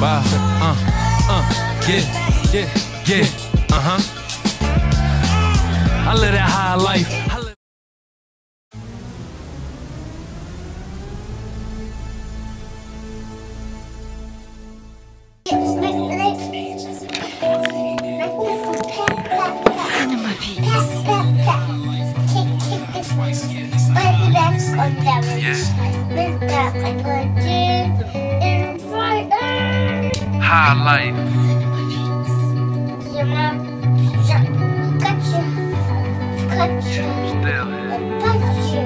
Bye. Uh, uh, yeah, yeah, yeah, uh huh. I live that high life. High life.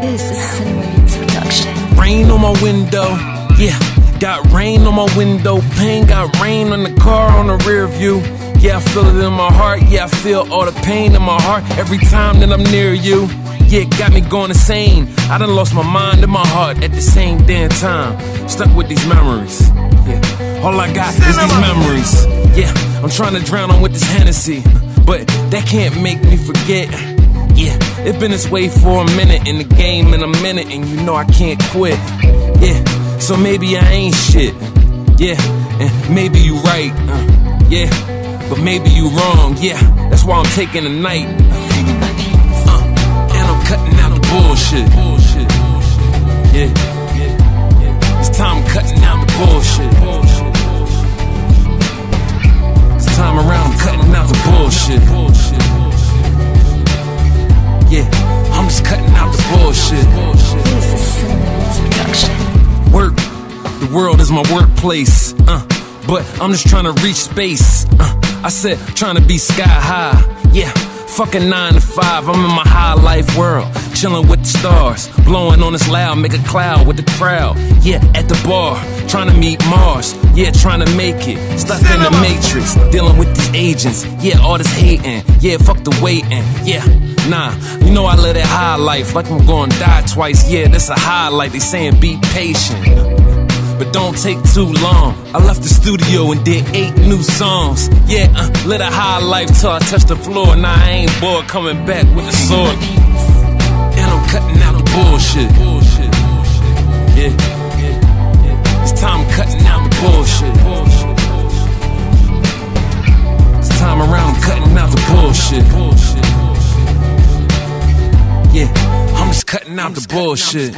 This is Cinema Beats production. Rain on my window, yeah. Got rain on my window pane, got rain on the car on the rear view. Yeah, I feel it in my heart. Yeah, I feel all the pain in my heart every time that I'm near you. Yeah, it got me going insane. I done lost my mind and my heart at the same damn time. Stuck with these memories. Yeah, all I got is these memories. Yeah, I'm trying to drown them with this Hennessy, but that can't make me forget. Yeah, it been this way for a minute in the game in a minute, and you know I can't quit. Yeah, so maybe I ain't shit. Yeah, and maybe you right. Uh, yeah, but maybe you wrong. Yeah, that's why I'm taking the night. Uh, and I'm cutting out the bullshit. Yeah, world is my workplace. Uh, but I'm just trying to reach space. Uh, I said, trying to be sky high. Yeah, fucking nine to five. I'm in my high life world. Chilling with the stars. Blowing on this loud, make a cloud with the crowd. Yeah, at the bar. Trying to meet Mars. Yeah, trying to make it. Stuck in the matrix. Dealing with these agents. Yeah, all this hating. Yeah, fuck the waiting. Yeah, nah. You know I live that high life. Like I'm gonna die twice. Yeah, that's a highlight. They saying be patient but don't take too long. I left the studio and did eight new songs. Yeah, uh, lit a high life till I touched the floor. Now I ain't bored coming back with a sword. And I'm cutting out the bullshit. Yeah. It's time I'm cutting out the bullshit. This time around, I'm cutting out the bullshit. Yeah, I'm just cutting out the bullshit.